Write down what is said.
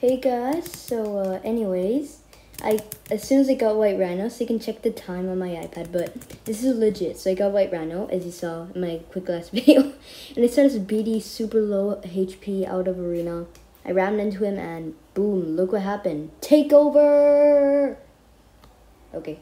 Hey guys, so uh, anyways, I as soon as I got White Rhino, so you can check the time on my iPad, but this is legit. So I got White Rhino, as you saw in my quick last video, and it says BD super low HP out of arena. I rammed into him and boom, look what happened. Takeover. Okay,